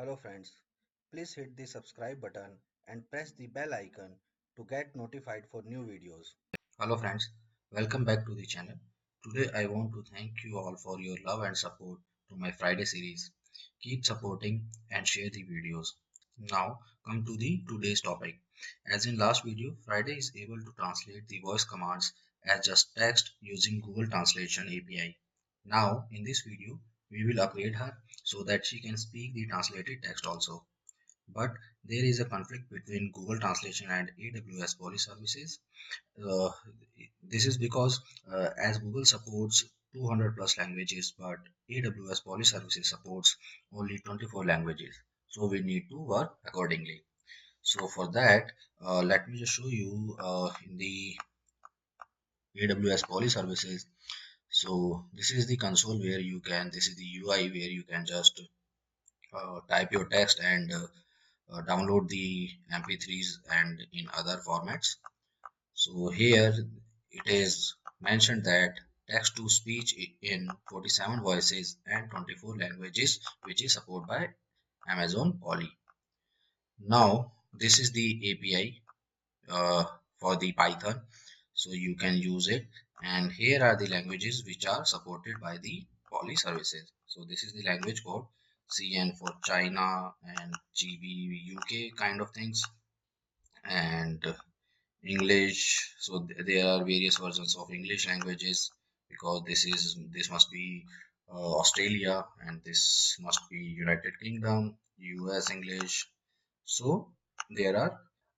Hello friends, please hit the subscribe button and press the bell icon to get notified for new videos. Hello friends, welcome back to the channel. Today I want to thank you all for your love and support to my Friday series. Keep supporting and share the videos. Now come to the today's topic. As in last video, Friday is able to translate the voice commands as just text using Google Translation API. Now in this video, we will upgrade her so that she can speak the translated text also. But there is a conflict between Google Translation and AWS Polly services. Uh, this is because uh, as Google supports 200 plus languages, but AWS Polly services supports only 24 languages. So we need to work accordingly. So for that, uh, let me just show you uh, in the AWS Polly services so this is the console where you can this is the UI where you can just uh, type your text and uh, uh, download the mp3s and in other formats. So here it is mentioned that text to speech in 47 voices and 24 languages which is supported by amazon polly. Now this is the api uh, for the python. So you can use it and here are the languages which are supported by the polly services. So this is the language code cn for china and gb uk kind of things. And english so th there are various versions of english languages because this is this must be uh, australia and this must be united kingdom us english. So there are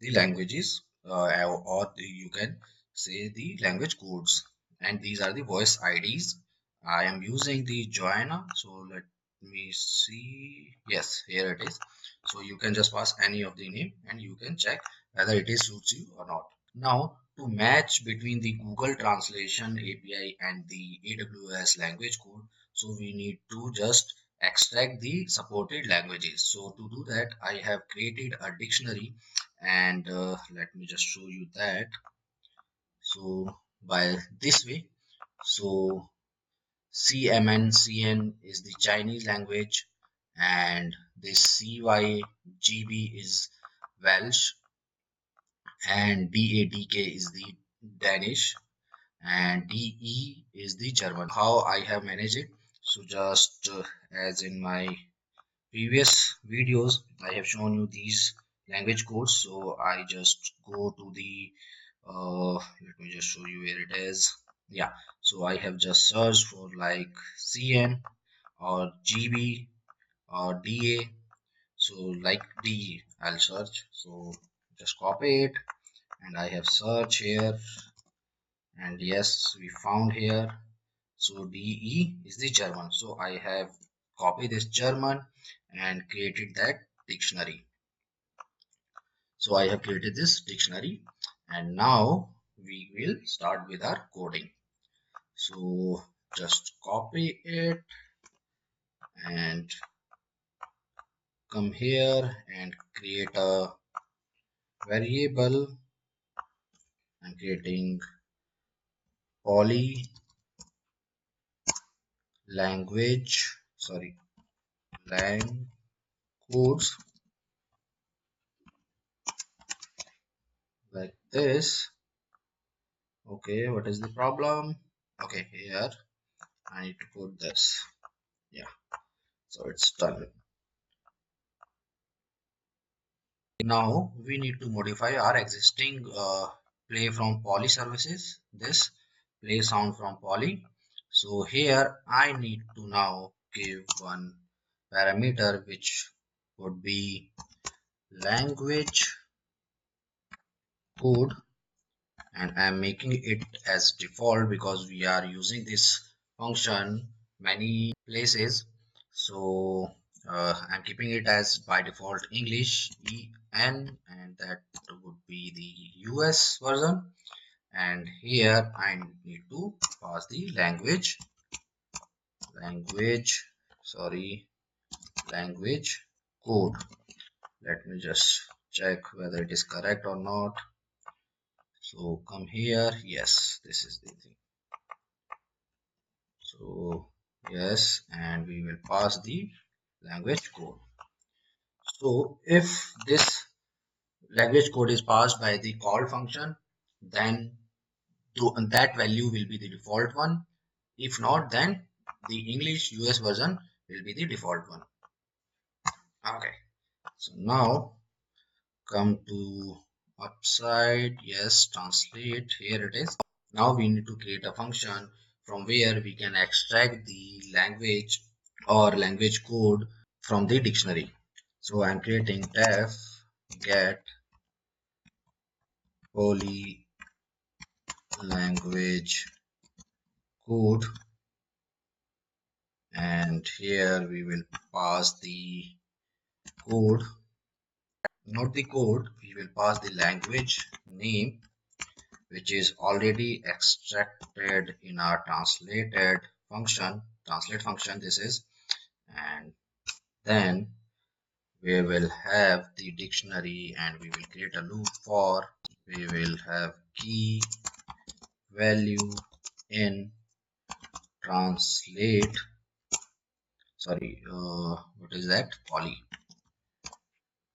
the languages uh, or you can say the language codes. And these are the voice IDs I am using the Joanna. So let me see. Yes here it is. So you can just pass any of the name and you can check whether it is suits you or not. Now to match between the Google translation API and the AWS language code so we need to just extract the supported languages. So to do that I have created a dictionary. And uh, let me just show you that so by this way so cmn cn is the chinese language and this cygb is welsh and dadk is the danish and de is the german. How i have managed it? So just uh, as in my previous videos i have shown you these language codes. So i just go to the uh, let me just show you where it is. Yeah so I have just searched for like CN or GB or DA so like D I'll search. So just copy it and I have search here. And yes we found here. So DE is the German. So I have copied this German and created that dictionary. So I have created this dictionary and now we will start with our coding. So just copy it and come here and create a variable. I'm creating polly language sorry lang codes like this. Okay what is the problem? Okay here. I need to put this. Yeah so it's done. Now we need to modify our existing uh, play from polly services. This play sound from polly. So here I need to now give one parameter which would be language code and I'm making it as default because we are using this function many places. So uh, I'm keeping it as by default English EN and that would be the US version. And here I need to pass the language. Language sorry language code. Let me just check whether it is correct or not so come here yes this is the thing so yes and we will pass the language code So if this language code is passed by the call function, then that value will be the default one. If not, then the English US version will be the default one. Okay, so now come to upside, yes, translate, here it is. Now we need to create a function from where we can extract the language or language code from the dictionary. So I'm creating def get polly language code and here we will pass the code not the code we will pass the language name which is already extracted in our translated function translate function this is and then we will have the dictionary and we will create a loop for we will have key value in translate sorry uh, what is that? Polly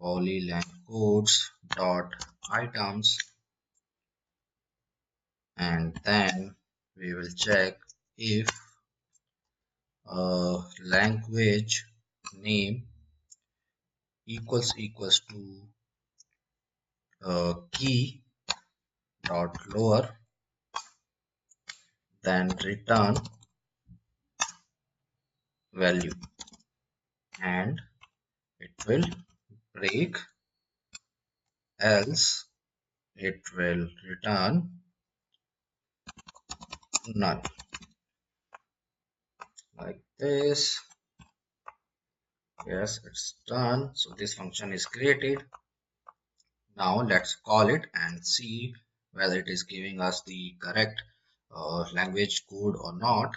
polylang codes dot items and then we will check if language name equals equals to key dot lower then return value. And it will break else it will return none. Like this. Yes it's done. So this function is created. Now let's call it and see whether it is giving us the correct uh, language code or not.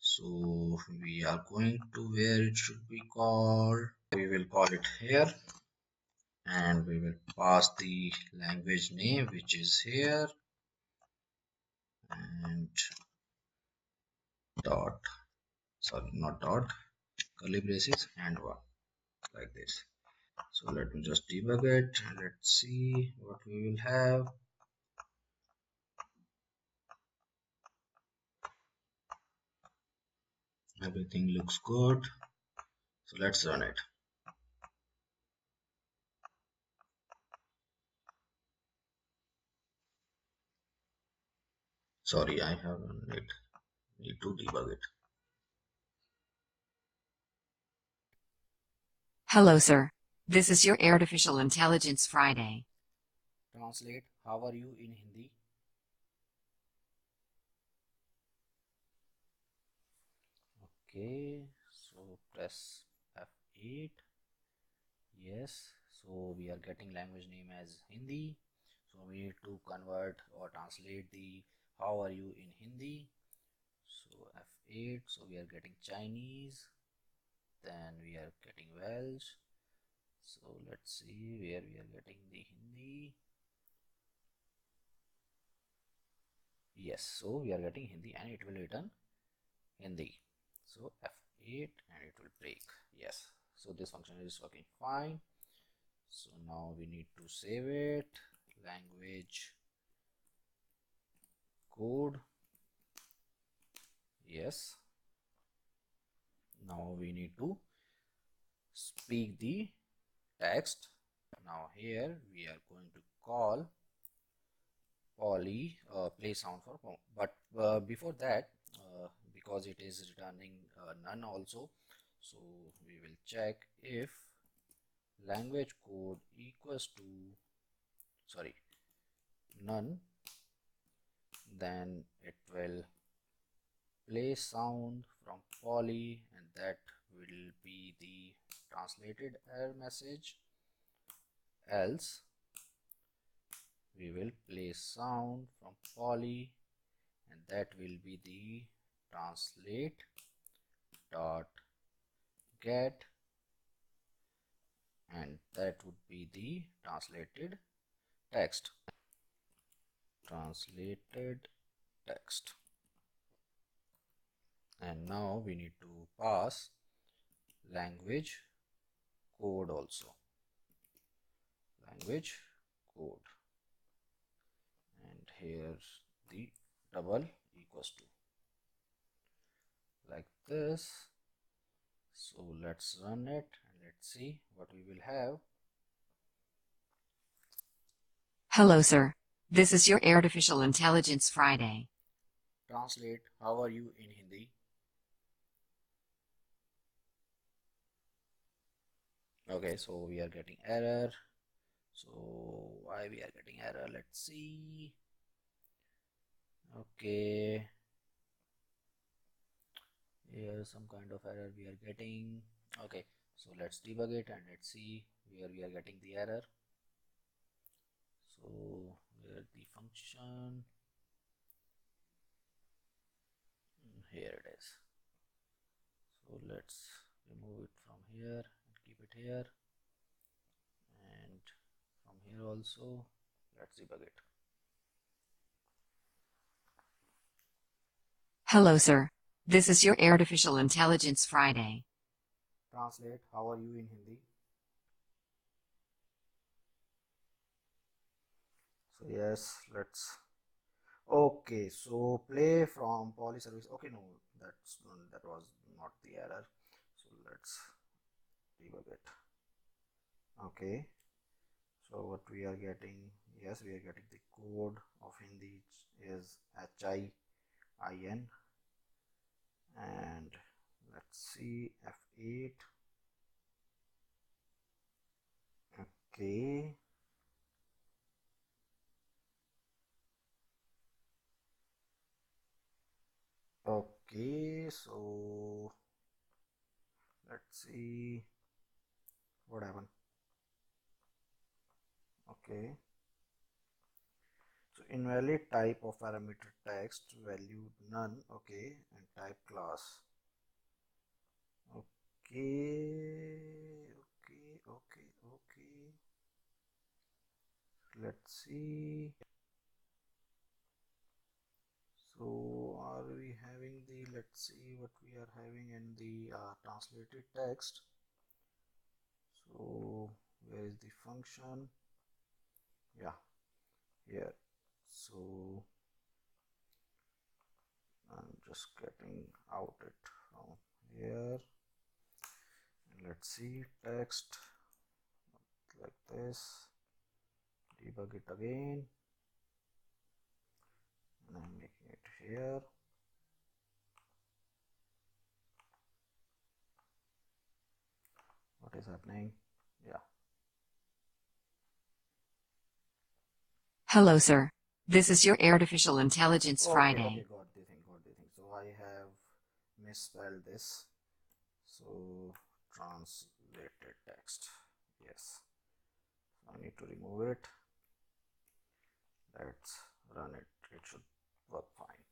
So we are going to where it should be called we will call it here. And we will pass the language name which is here. And dot sorry not dot curly braces and one like this. So let me just debug it. Let's see what we will have. Everything looks good. So let's run it sorry I have run it need to debug it. Hello, sir. This is your Artificial Intelligence Friday. translate. How are you in Hindi? Okay so press F8 yes so we are getting language name as Hindi. So we need to convert or translate the how are you in Hindi? So F8 so we are getting Chinese then we are getting Welsh. So let's see where we are getting the Hindi. Yes so we are getting Hindi and it will return Hindi. So F8 and it will break. Yes so this function is working fine. So now we need to save it. Language code. Yes. Now we need to speak the text. Now here we are going to call polly uh, play sound for but uh, before that uh, because it is returning uh, none also so we will check if language code equals to sorry none then it will play sound from polly and that will be the translated error message. Else we will play sound from polly and that will be the translate dot get and that would be the translated text translated text. And now we need to pass language code also. Language code. And here the double equals to like this. So let's run it and let's see what we will have. Hello, sir. This is your Artificial Intelligence Friday. translate how are you in hindi? Okay so we are getting error. So why we are getting error? Let's see. Okay. Here some kind of error we are getting. Okay so let's debug it and let's see where we are getting the error. So the function Mm, here it is. So let's remove it from here and keep it here. And from here also let's debug it. Hello, sir. This is your Artificial Intelligence Friday. translate. How are you in hindi so yes let's okay so play from polly service. Okay no that's that was not the error. So let's debug it okay so what we are getting yes we are getting the code of hindi is h-i-i-n and let's see f8 okay okay so let's see what happened? Okay. So invalid type of parameter text value none okay and type class. Okay okay okay okay. Let's see so are we having the let's see what we are having in the uh, translated text. So where is the function? Yeah here. So I'm just getting out it from here. Let's see text like this. Debug it again and I'm making it here what is happening yeah Hello, sir. This is your Artificial Intelligence Okay, Friday. okay, got the thing, got the thing. So I have misspelled this. So translated text. Yes. I need to remove it. Let's run it. It should work fine.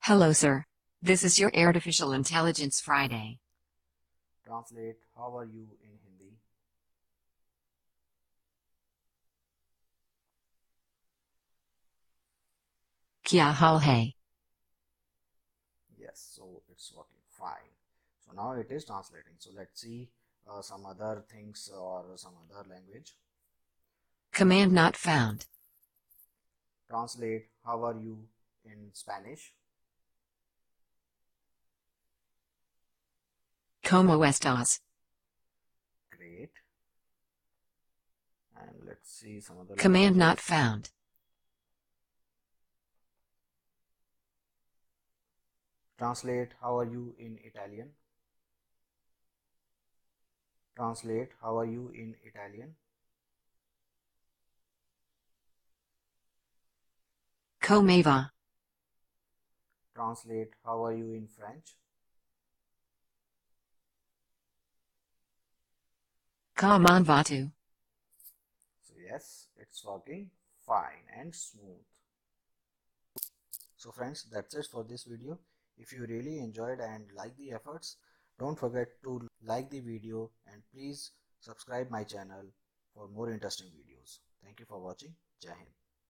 Hello, sir. This is your Artificial Intelligence Friday. Translate. How are you in Hindi? Kya hal hai? Yes. So it's working fine. So now it is translating. So let's see uh, some other things or some other language. Command not found. Translate. How are you in Spanish? Como estas? Great. And let's see some other Command not found. Translate how are you in Italian? Translate how are you in Italian? Comeva. Translate how are you in French? Comment vas-tu? So yes, it's working fine and smooth. So friends, that's it for this video. If you really enjoyed and like the efforts, don't forget to like the video and please subscribe my channel for more interesting videos. Thank you for watching. Jai Hind.